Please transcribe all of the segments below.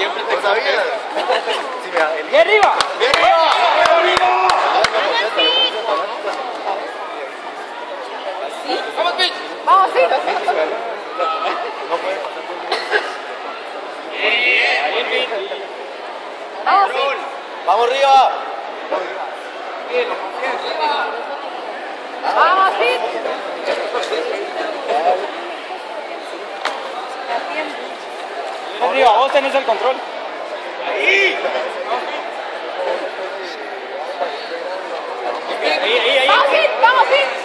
siempre te sabías? Sí, mira, el- ¡Bien arriba! ¡Bien arriba! ¡Vamos, Pitch! Vamos, sí. Vamos, sí. ¡Vamos arriba! Vamos, sí. Vos tenés el control. Ahí, ahí, ahí. Vamos, sí. Vamos, sí.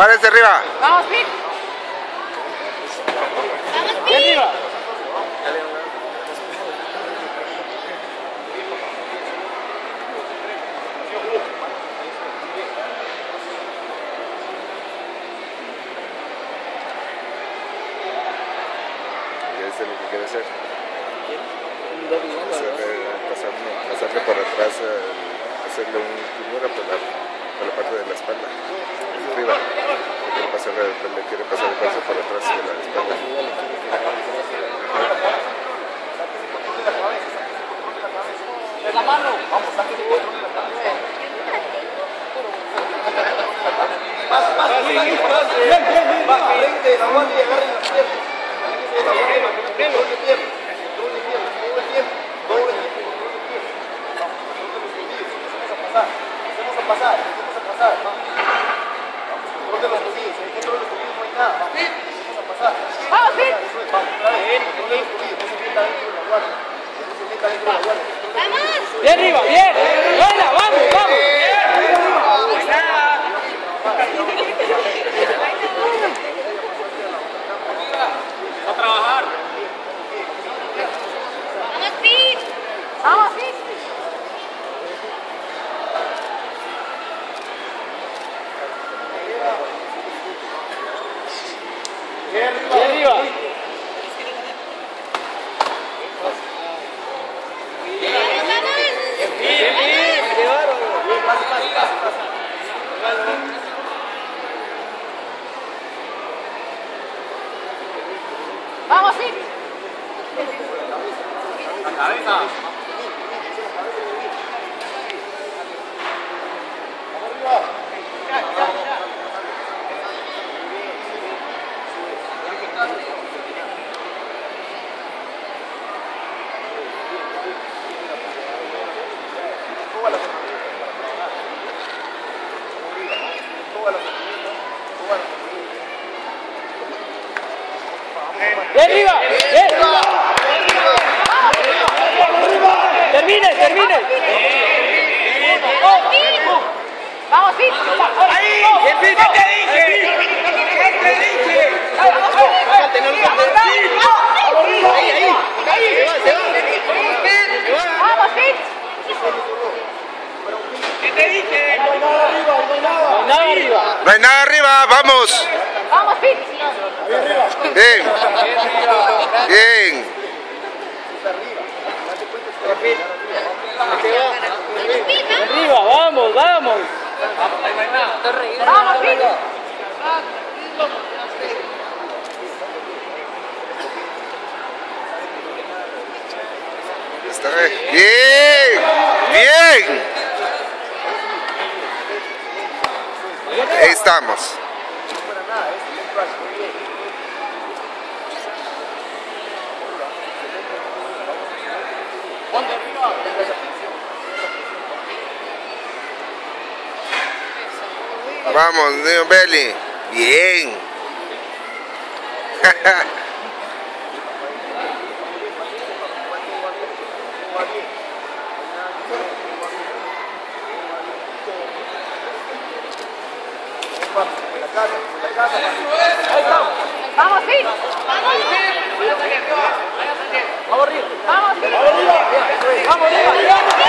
¡Párense arriba! Vamos, sí. Bien arriba. ¿Qué es lo que quiere hacer? Hacerle, pasarle, pasarle por atrás, eh, hacerle un primero por por la parte de la espalda, arriba. Quiere pasar, le quiere pasar el brazo por atrás de la espalda. Vamos, sí. Bien arriba, bien. Buena, vamos, vamos. A trabajar. Vamos, sí. Vamos, sí. Bien arriba. Bien, bien. Qué bárbaro. Vamos, sí. Bien arriba. Bien. Termine, termine. Vamos, sí. Ahí. Bien, bien, ¿qué te dije? ¿Qué te dije? Vamos, sí. ¿Qué te dije? No hay nada arriba, no hay nada. Nada nada arriba, vamos. Vamos, sí. Bien. Bien. Arriba, vamos, vamos. Vamos, sí. Está bien. Bien. Bien. Ahí estamos. Vamos, Neo Belly. Bien. Vamos, sí. Vamos. Vamos arriba. Vamos, sí. Vamos arriba. Vamos arriba. Vamos, vamos, vamos.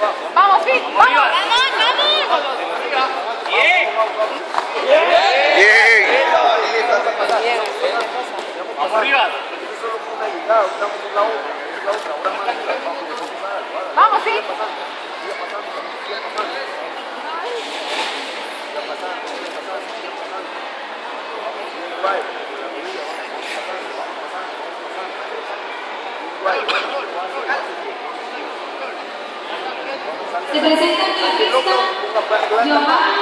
Vamos, Fit. Vamos. Vamos, Bien. Bien. Arriba. Vamos, Fit. Se presentan pista Giovanni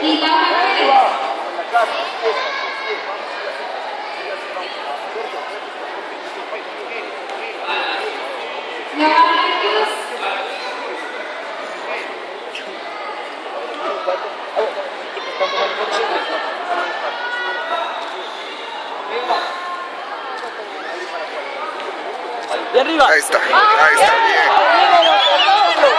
y Laura Pérez. Arriba. Ahí está. Ahí está. Bien. Fit.